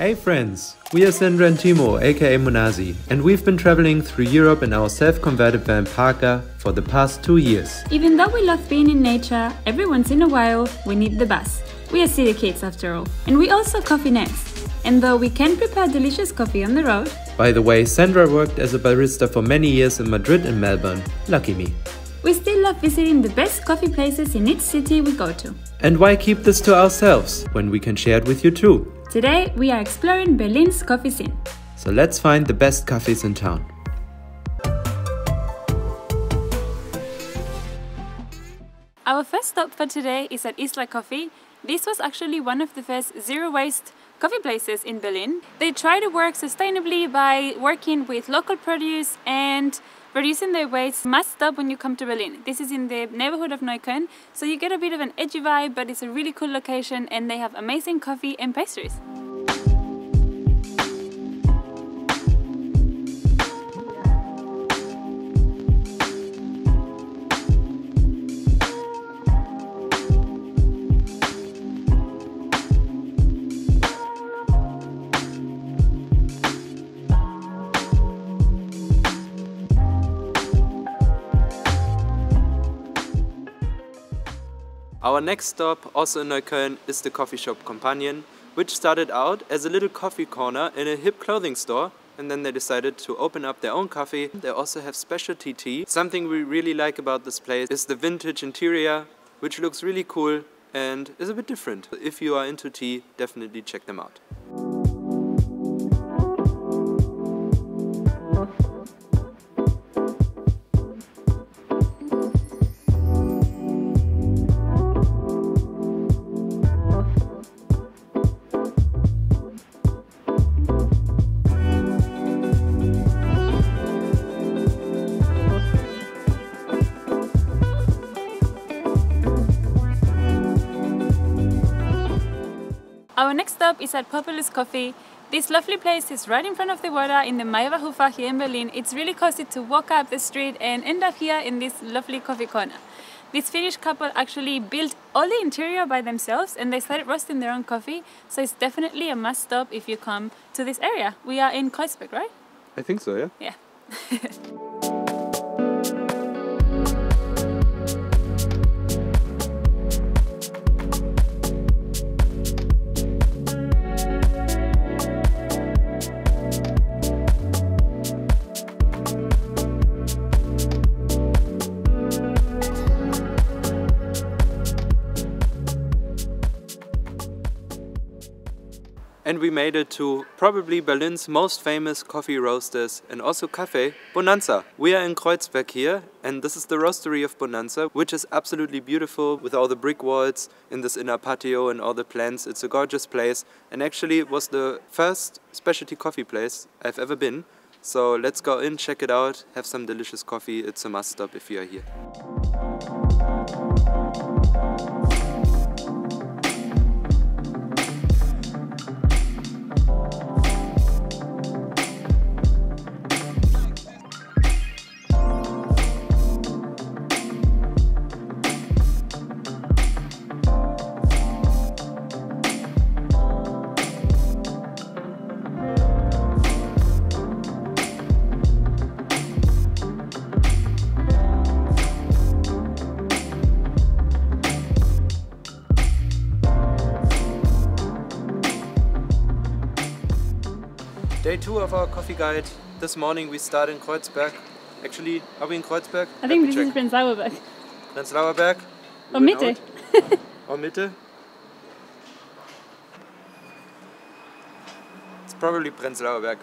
Hey friends, we are Sandra and Timo, aka Monasi, and we've been traveling through Europe in our self-converted van Parker for the past two years. Even though we love being in nature, every once in a while we need the bus. We are city kids after all, and we also coffee nerds. And though we can prepare delicious coffee on the road, By the way, Sandra worked as a barista for many years in Madrid and Melbourne. Lucky me. we still love visiting the best coffee places in each city we go to. And why keep this to ourselves when we can share it with you too? Today we are exploring Berlin's coffee scene. So let's find the best cafes in town. Our first stop for today is at Isla Coffee. This was actually one of the first zero waste coffee places in Berlin. They try to work sustainably by working with local produce and reducing their waste. Must stop when you come to Berlin. This is in the neighborhood of Neukölln, so you get a bit of an edgy vibe, but it's a really cool location and they have amazing coffee and pastries. Our next stop, also in Neukölln, is the coffee shop Companion, which started out as a little coffee corner in a hip clothing store. And then they decided to open up their own coffee. They also have specialty tea. Something we really like about this place is the vintage interior, which looks really cool and is a bit different. If you are into tea, definitely check them out. Our next stop is at Populus Coffee. This lovely place is right in front of the water in the Maybachufer here in Berlin. It's really cozy to walk up the street and end up here in this lovely coffee corner. This Finnish couple actually built all the interior by themselves and they started roasting their own coffee, so it's definitely a must stop if you come to this area. We are in Kreuzberg, right? I think so, yeah. Yeah. we made it to probably Berlin's most famous coffee roasters and also cafe, Bonanza. We are in Kreuzberg here, and this is the roastery of Bonanza, which is absolutely beautiful with all the brick walls in this inner patio and all the plants. It's a gorgeous place, and actually it was the first specialty coffee place I've ever been. So let's go in, check it out, have some delicious coffee. It's a must stop if you are here. Day two of our coffee guide. This morning we start in Kreuzberg. Actually, are we in Kreuzberg? I think this is Prenzlauer Berg. Prenzlauer Berg. Or Mitte. Or Mitte. It's probably Prenzlauer Berg.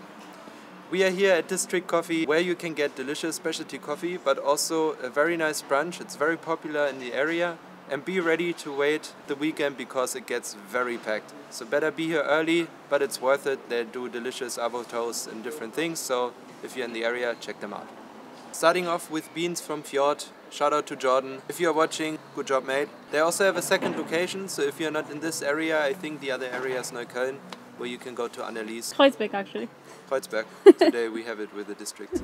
We are here at District Coffee where you can get delicious specialty coffee but also a very nice brunch. It's very popular in the area and be ready to wait the weekend because it gets very packed. So better be here early, but it's worth it. They do delicious avo toast and different things, so if you're in the area, check them out. Starting off with beans from Fjord. Shout out to Jordan. If you're watching, good job, mate. They also have a second location, so if you're not in this area, I think the other area is Neukölln, where you can go to Annelies. Kreuzberg actually. Kreuzberg. Today we have it with the district.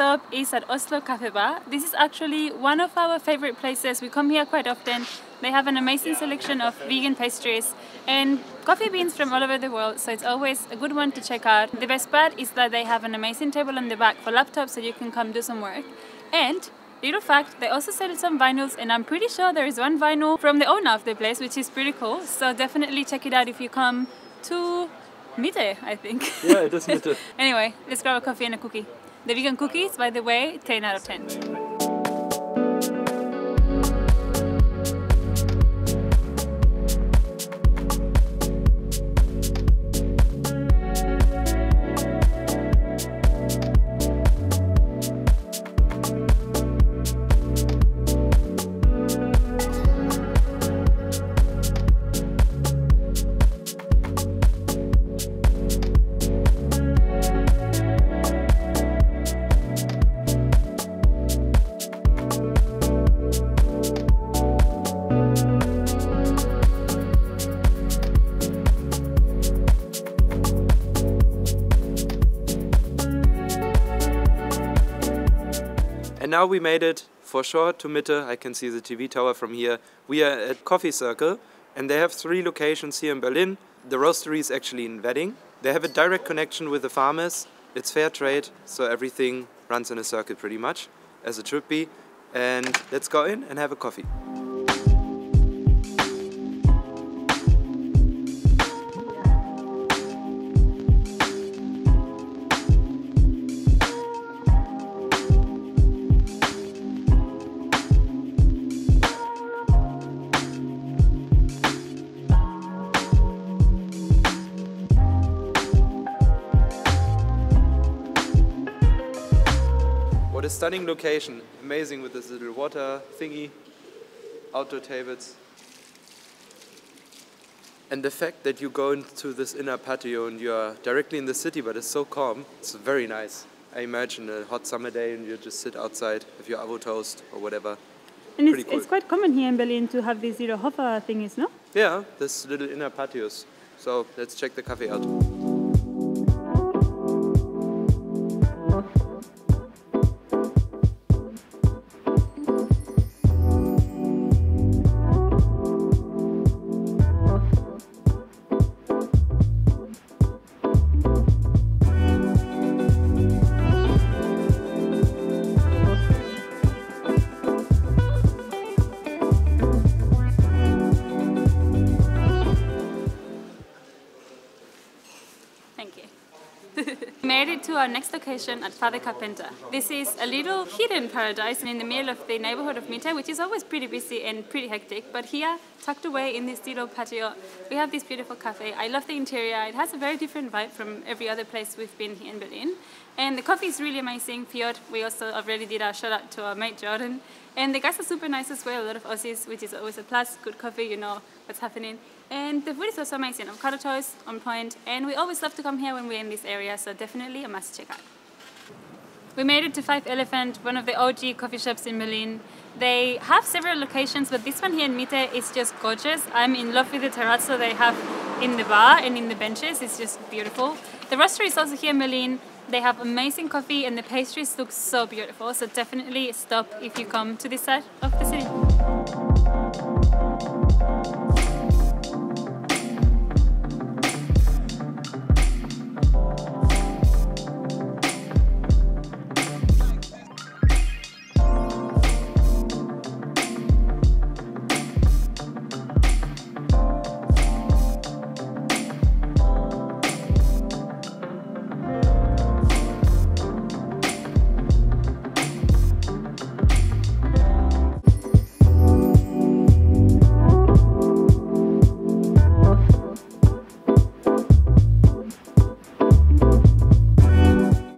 Stop is at Oslo Kaffee Bar. This is actually one of our favorite places. We come here quite often. They have an amazing selection of vegan pastries and coffee beans from all over the world, so it's always a good one to check out. The best part is that they have an amazing table on the back for laptops so you can come do some work. And Little fact, they also sell some vinyls and I'm pretty sure there is one vinyl from the owner of the place which is pretty cool. So definitely check it out if you come to Mitte, I think. Yeah, it is Mitte. anyway, let's grab a coffee and a cookie. The vegan cookies, by the way, 10 out of 10. And now we made it for sure to Mitte. I can see the TV tower from here. We are at Coffee Circle and they have three locations here in Berlin. The roastery is actually in Wedding. They have a direct connection with the farmers. It's fair trade, so everything runs in a circle pretty much, as it should be. And let's go in and have a coffee. What a stunning location. Amazing with this little water thingy, outdoor tables. And the fact that you go into this inner patio and you are directly in the city, but it's so calm, it's very nice. I imagine a hot summer day and you just sit outside with your avo toast or whatever. And it's, cool. it's quite common here in Berlin to have these little hofer thingies, no? Yeah, this little inner patios. So let's check the cafe out. Thank you. We made it to our next location at Father Carpenter. This is a little hidden paradise in the middle of the neighborhood of Mitte, which is always pretty busy and pretty hectic. But here, tucked away in this little patio, we have this beautiful cafe. I love the interior. It has a very different vibe from every other place we've been here in Berlin. And the coffee is really amazing. Fjord, we also already did our shout out to our mate Jordan. And the guys are super nice as well, a lot of Aussies, which is always a plus. Good coffee, you know what's happening. And the food is also amazing. Avocado toast on point. And we always love to come here when we're in this area, so definitely a must check out. We made it to Five Elephant, one of the OG coffee shops in Berlin. They have several locations, but this one here in Mitte is just gorgeous. I'm in love with the terrazzo they have in the bar and in the benches. It's just beautiful. The roastery is also here in Berlin. They have amazing coffee and the pastries look so beautiful. So definitely stop if you come to this side of the city.